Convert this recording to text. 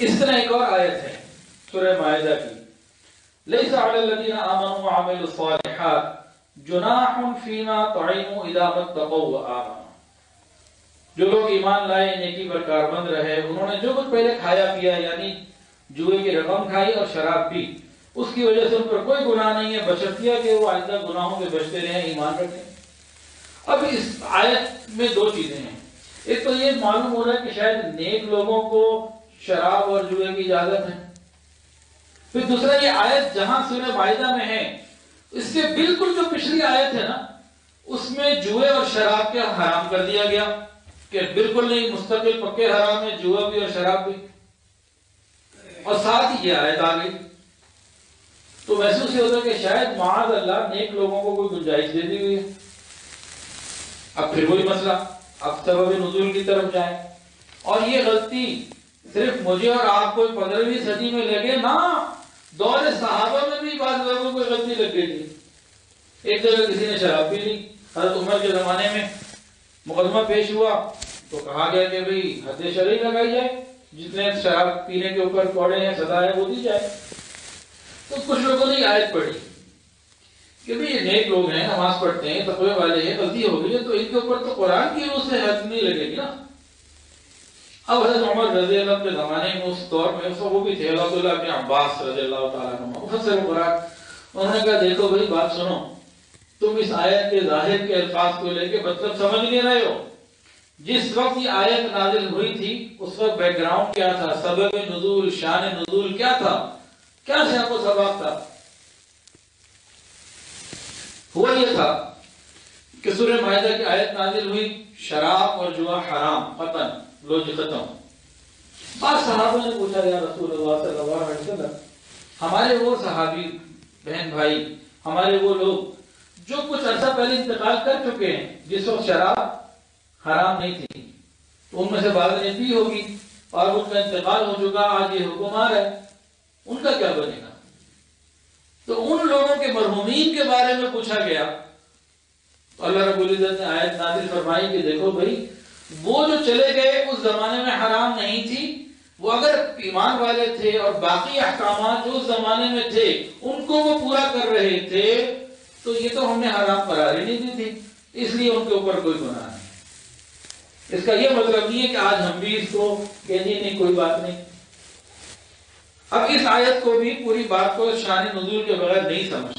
इस तरह एक और आयत है, सूरह मायदा की। जो लोग ईमान लाए, नेकी पर कारबंद रहे, उन्होंने जो कुछ पहले खाया पिया, यानी जुए की रकम खाई और शराब पी, उसकी वजह से उन पर कोई गुनाह नहीं है। बशर्तिया के वो आइंदा गुनाहों में बचते रहे, ईमान रखें। अब इस आयत में दो चीज़ें हैं। एक तो ये मालूम हो रहा है कि शायद नेक लोगों को शराब और जुए की इजाज़त है। फिर दूसरा ये आयत जहाँ सूर्य वायदा में है इससे बिल्कुल जो पिछली आयत है ना, उसमें जुए और शराब के हराम कर दिया गया कि बिल्कुल नहीं, मुस्तकिल पक्के हराम है, जुआ भी और शराब भी। और साथ ही ये आयत आ गई। तो महसूस ये होता है कि शायद महाज अल्लाह नेक लोगों को कोई गुंजाइश दे दी हुई है। अब फिर वही मसला, अब सबब नजूल की तरफ़ जाए। और ये गलती सिर्फ़ मुझे और आपको पंद्रहवीं सदी में लगे ना, दौर सहाबा में भी बाद लोगों को गलती लग गई थी। एक जगह किसी ने शराब पी ली, हज़रत उमर के जमाने में मुकदमा पेश हुआ तो कहा गया कि भाई, हद शरीर लगाई जाए, जितने शराब पीने के ऊपर पौड़े हैं सदा है, वो दी जाए। तो कुछ लोगों ने आयत पढ़ी कि भाई, ये नेक लोग हैं, नमाज़ पढ़ते हैं, तकवे वाले हैं, गलती हो गई है तो इनके ऊपर तो कुरान की रूह से हद नहीं लगेगी ना। अब हज़रत उमर रज़ी अल्लाह के जमाने में उस दौर में उस वो भी थे, अल्लाह के अब्बास रज़ी अल्लाह तआला मुफस्सिर कुरान उन्होंने कहा, देखो भाई, बात सुनो, तुम इस आयत के ज़ाहिर के अल्फाज को लेके मतलब समझ नहीं रहे हो। जिस वक्त ये आयत नाजिल हुई थी, उस वक्त बैकग्राउंड क्या था? सबब नजूल, शान नजूल क्या था? क्या से सबक था? हुआ यह था कि सूर्य माहिदा की आयत नाजिल हुई, शराब और जुआ हराम पतन लो जी खत्म। बाद सहाबा ने पूछा, या रसूल सल्लल्लाहु अलैहि वसल्लम, हमारे वो सहाबी, बहन भाई, हमारे वो लोग, जो कुछ अर्सा पहले इंतकाल कर चुके हैं, जिस वक्त शराब हराम नहीं थी तो उनमें से बाद ने पी होगी और उनका इंतकाल हो चुका, आज ये हुक्म आ रहा है, उनका क्या बनेगा? तो उन लोगों के मरहूमीन के बारे में पूछा गया अल्लाह इज़्ज़त ने आयत नाजिल फरमाई कि देखो भाई, वो जो चले गए उस जमाने में हराम नहीं थी। वो अगर ईमान वाले थे और बाकी अहकाम जो उस जमाने में थे, उनको वो पूरा कर रहे थे तो ये तो हमने हराम करार ही नहीं दी थी। इसलिए उनके ऊपर कोई गुनाह नहीं। इसका ये मतलब नहीं है कि आज हम भी इसको कह नहीं, कोई बात नहीं। अब इस आयत को भी पूरी बात को शान नजूल के बगैर नहीं समझ